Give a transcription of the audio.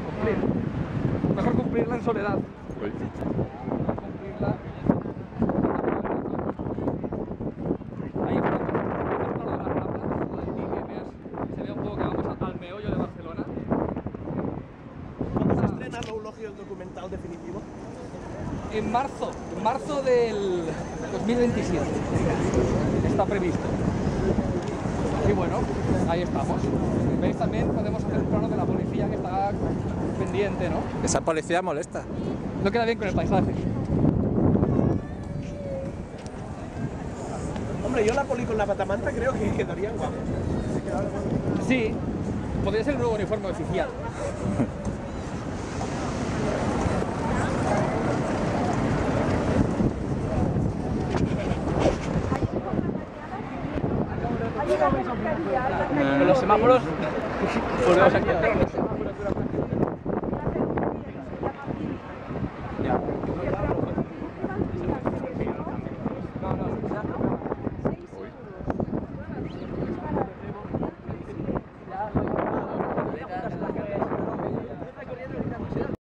cumplir. Mejor cumplirla en soledad. Uy. Cumplirla. Ahí lo de las del Tigre, veas, se ve un poco que vamos al meollo de Barcelona. ¿Cuándo se estrena l'eulogio el documental definitivo? En marzo, en marzo del 2027 está previsto. Y bueno, ahí estamos. ¿Veis también? Podemos plano de la policía que está pendiente, ¿no? Esa policía molesta. No queda bien con el paisaje. Hombre, yo la poli con la patamanta creo que quedarían guapos. Sí, podría ser el nuevo uniforme oficial. Los semáforos, volvemos aquí.